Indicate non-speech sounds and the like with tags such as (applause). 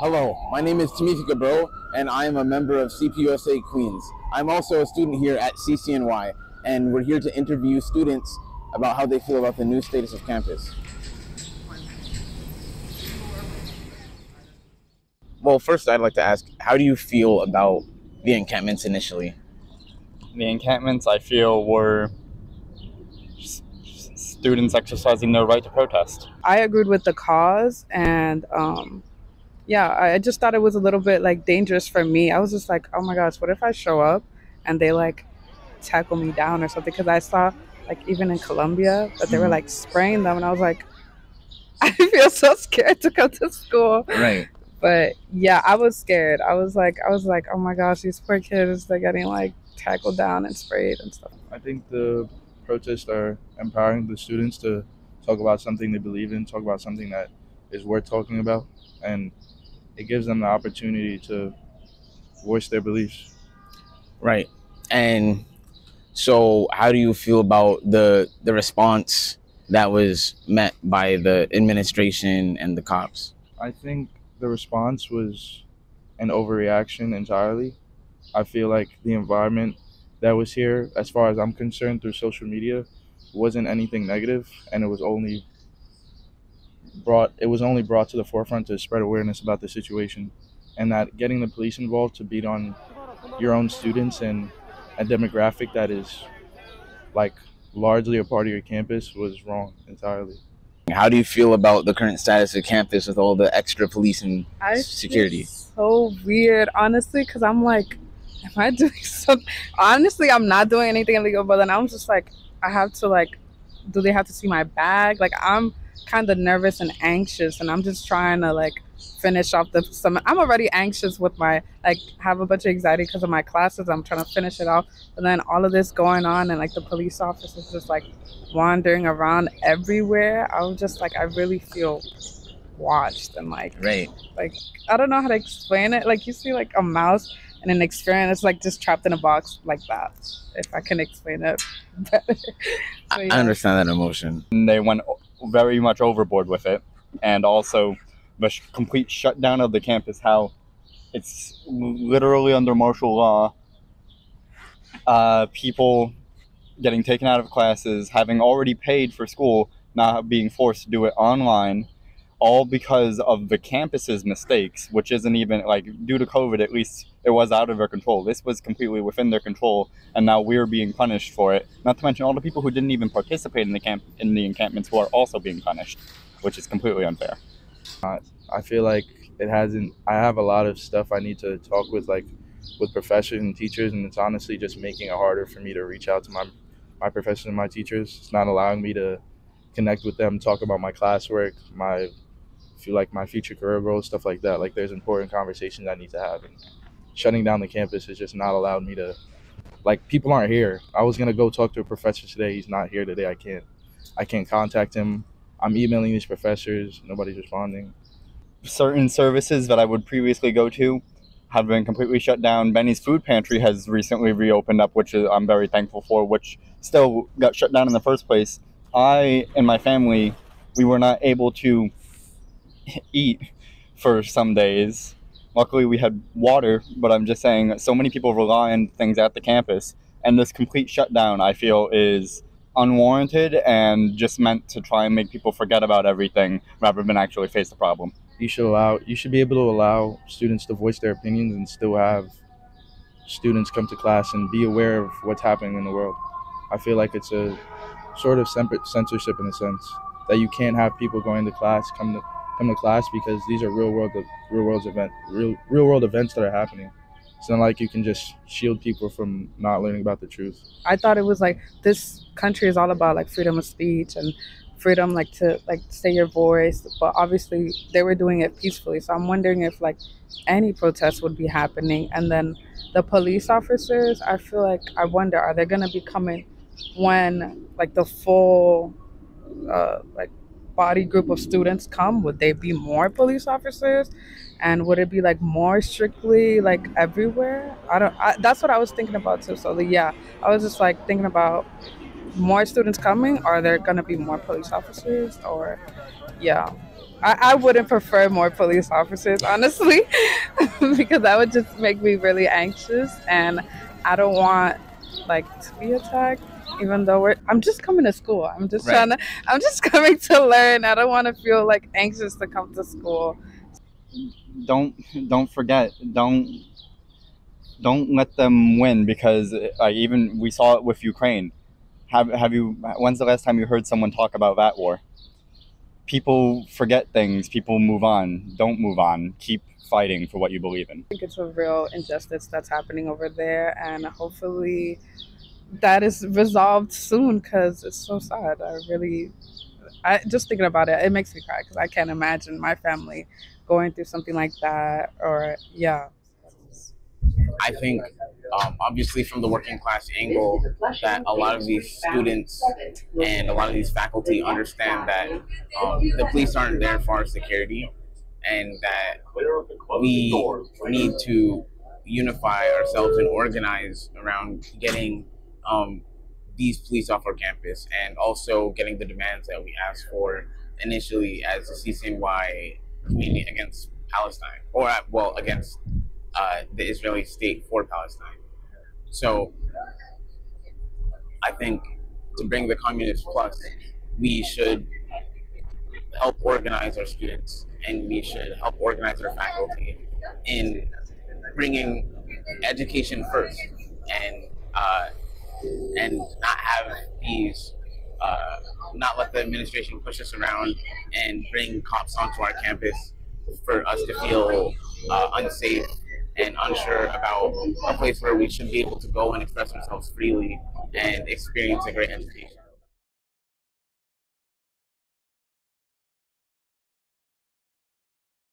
Hello, my name is Timothy Cabro, and I am a member of CPUSA Queens. I'm also a student here at CCNY, and we're here to interview students about how they feel about the new status of campus. Well, first, I'd like to ask, how do you feel about the encampments initially? The encampments, I feel, were students exercising their right to protest. I agreed with the cause and um yeah, I I just thought it was a little bit like dangerous for me. I was just like, oh my gosh, what if I show up and they like tackle me down or something? Because I saw like even in Columbia that they were Mhm. like spraying them, and I was like, (laughs) I feel so scared to come to school. Right. But yeah, I was scared. I was like, I was like, oh my gosh, these poor kids, they're getting like tackled down and sprayed and stuff. I think the protests are empowering the students to talk about something they believe in, talk about something that is worth talking about, and it gives them the opportunity to voice their beliefs. Right. And so how do you feel about the the response that was met by the administration and the cops? I think the response was an overreaction entirely. I feel like the environment that was here, as far as I'm concerned, through social media, wasn't anything negative, and it was only brought it was only brought to the forefront to spread awareness about the situation, and that getting the police involved to beat on your own students and a demographic that is like largely a part of your campus was wrong entirely. How do you feel about the current status of campus with all the extra police and I security? so weird, honestly, because I'm like, am I (laughs) doing something? Honestly, I'm not doing anything illegal, but then I'm just like, I have to like, do they have to see my bag? Like, I'm kind of nervous and anxious, and I'm just trying to like finish off the summer I'm already anxious with my like have a bunch of anxiety because of my classes. I'm trying to finish it off, but then all of this going on, and like the police officers just like wandering around everywhere. I was just like, I really feel watched and like Right. like I don't know how to explain it. Like you see like a mouse and an experience it's like just trapped in a box like that. If I can explain it (laughs) better. So, I yeah. I understand that emotion. And they went o- very much overboard with it. And also the sh- complete shutdown of the campus, how it's literally under martial law. Uh, people getting taken out of classes, having already paid for school, not being forced to do it online, all because of the campus's mistakes, which isn't even like due to COVID, at least it was out of their control. This was completely within their control, and now we're being punished for it. Not to mention all the people who didn't even participate in the camp in the encampments who are also being punished, which is completely unfair. Uh, I feel like it hasn't. I have a lot of stuff I need to talk with, like with professors and teachers, and it's honestly just making it harder for me to reach out to my my professors and my teachers. It's not allowing me to connect with them, talk about my classwork, my feel like my future career goals, stuff like that. Like there's important conversations I need to have, and shutting down the campus has just not allowed me to. Like people aren't here. I was gonna go talk to a professor today. He's not here today. I can't. I can't contact him. I'm emailing these professors. Nobody's responding. Certain services that I would previously go to have been completely shut down. Benny's Food Pantry has recently reopened up, which I'm very thankful for, which still got shut down in the first place. I and my family, we were not able to (laughs) eat for some days. Luckily, we had water, but I'm just saying, so many people rely on things at the campus, and this complete shutdown, I feel, is unwarranted and just meant to try and make people forget about everything rather than actually face the problem. you should allow you should be able to allow students to voice their opinions and still have students come to class and be aware of what's happening in the world. I feel like it's a sort of censorship in a sense that you can't have people going to class come to come to class because these are real world real world event real real world events that are happening. It's not like you can just shield people from not learning about the truth. I thought it was like this country is all about like freedom of speech and freedom like to like say your voice but obviously they were doing it peacefully so i'm wondering if like any protest would be happening and then the police officers i feel like i wonder are they going to be coming when like the full uh like body group of students come would they be more police officers and would it be like more strictly like everywhere i don't I, that's what i was thinking about too so yeah i was just like thinking about more students coming? Are there gonna be more police officers? Or yeah. I, I wouldn't prefer more police officers, honestly, (laughs) because that would just make me really anxious and I don't want like to be attacked even though we're I'm just coming to school. I'm just Right. trying to I'm just (laughs) coming to learn. I don't want to feel like anxious to come to school. don't don't forget don't don't let them win because like even we saw it with Ukraine. Have have you? When's the last time you heard someone talk about that war? People forget things. People move on. Don't move on. Keep fighting for what you believe in. I think it's a real injustice that's happening over there, and hopefully that is resolved soon because it's so sad. I really, I just thinking about it, it makes me cry because I can't imagine my family going through something like that. Or yeah, I think, um, obviously, from the working class angle, that a lot of these students and a lot of these faculty understand that um, the police aren't there for our security and that we need to unify ourselves and organize around getting um, these police off our campus and also getting the demands that we asked for initially as a CCNY community against Palestine, or uh, well, against uh, the Israeli state for Palestine. So I think to bring the Communist Plus, we should help organize our students and we should help organize our faculty in bringing education first and uh, and not have these uh, not let the administration push us around and bring cops onto our campus for us to feel uh, unsafe and unsure about a place where we should be able to go and express ourselves freely and experience a great education.